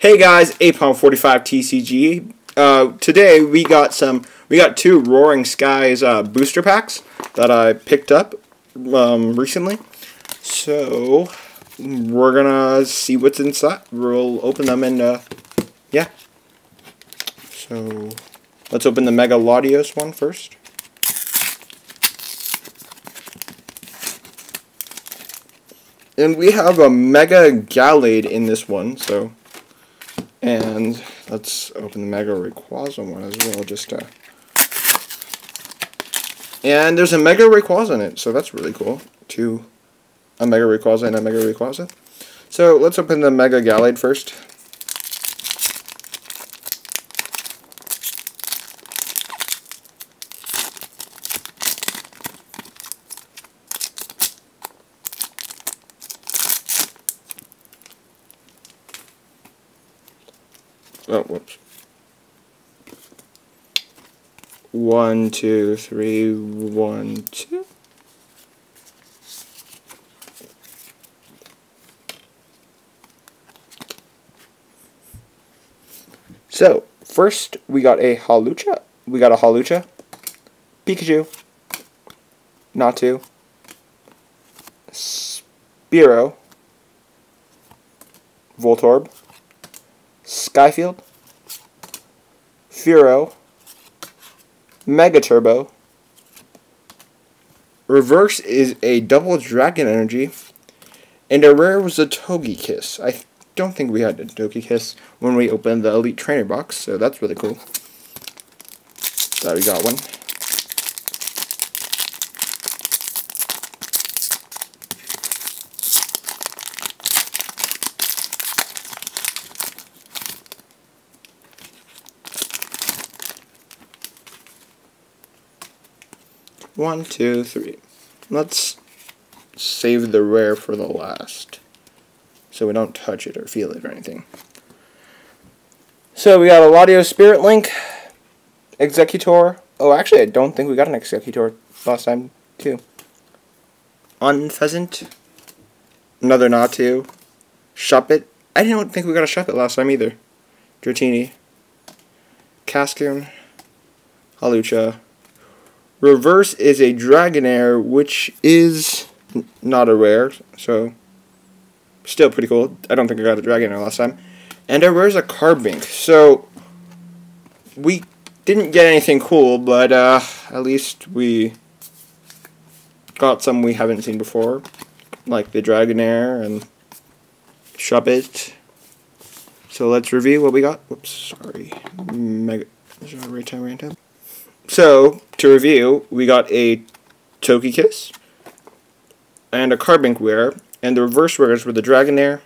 Hey guys, Aipom45 TCG. Uh, today we got some, we got two Roaring Skies uh, booster packs that I picked up um, recently. So we're gonna see what's inside. We'll open them and uh, yeah. So let's open the Mega Latios one first. And we have a Mega Gallade in this one, so and let's open the Mega Rayquaza one as well, just to... And there's a Mega Rayquaza in it, so that's really cool. Two, a Mega Rayquaza and a Mega Rayquaza. So let's open the Mega Gallade first. Oh, whoops. One, two, three, one, two. So, first we got a Hawlucha. We got a Hawlucha. Pikachu, Natu, Spearow, Voltorb, Skyfield, Fearow, Mega Turbo. Reverse is a double Dragon Energy, and a rare was a Togekiss. I don't think we had a Togekiss when we opened the Elite Trainer box, so that's really cool. That we got one. One, two, three. Let's save the rare for the last. So we don't touch it or feel it or anything. So we got a Latios Spirit Link, Exeggutor. Oh, actually, I don't think we got an Exeggutor last time, too. Unfezant. Another Natu. Shuppet. I didn't think we got a Shuppet last time either. Dratini. Cascoon. Hawlucha. Reverse is a Dragonair, which is not a rare, so still pretty cool. I don't think I got a Dragonair last time. And a rare is a Carbink, so we didn't get anything cool, but uh, at least we got some we haven't seen before, like the Dragonair and Shuppet. So let's review what we got. Whoops, sorry. Mega. Is that? So, to review, we got a Togekiss and a Carbink Wear, and the reverse wears were the Dragonair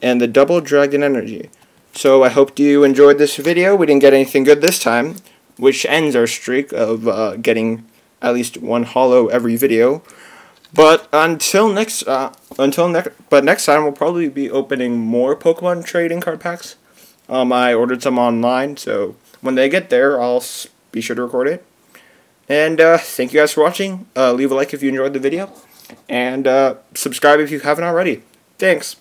and the Double Dragon Energy. So I hope you enjoyed this video. We didn't get anything good this time, which ends our streak of uh, getting at least one holo every video. But until next, uh, until next, but next time we'll probably be opening more Pokemon trading card packs. Um, I ordered some online, so when they get there, I'll be sure to record it. And uh, thank you guys for watching. Uh, leave a like if you enjoyed the video. And uh, subscribe if you haven't already. Thanks.